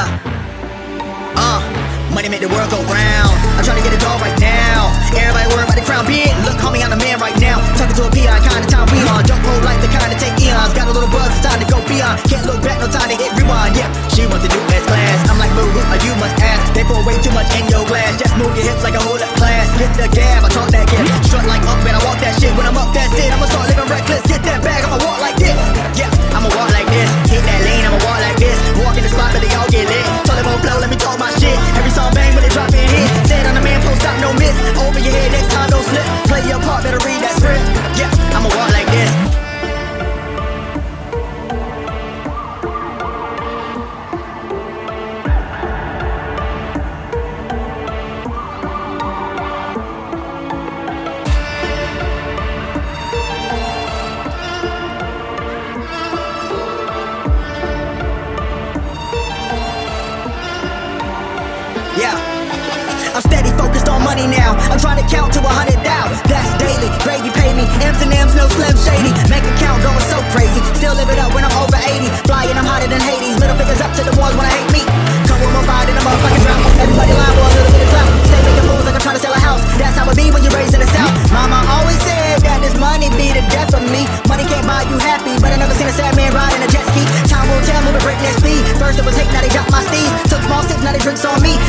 Yeah. Uh, money make the world go round. I'm trying to get it all right now. Everybody worry about the crown. Big look, call me on the man right now. Talking to a P.I. kind of time we on. Jump road like the kind of take eons. Got a little buzz, it's time to go beyond. Can't look back, no time to hit rewind. Yeah, she wants to do best class. I'm like, boo, you must ask. They pour way too much in your glass. Just move your hips like a whole class. Hit the gab, I talk that. I'm steady focused on money now. I'm trying to count to a hundred thou. That's daily. Gravy pay me. M's and M's, no slim shady. Make account going so crazy. Still live it up when I'm over 80. Flying, I'm hotter than Hades. Middle fingers up to the ones when I hate me. Come with my ride in a motherfucking drought. Everybody lying for a little bit of clout. Stay making moves like I'm trying to sell a house. That's how it be when you're in the south. Mama always said that this money be the death of me. Money can't buy you happy, but I never seen a sad man riding a jet ski. Time will tell, moving breakneck speed. First it was hate, now they drop my steeds. Took small sips, now they drinks on me.